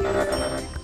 Gracias.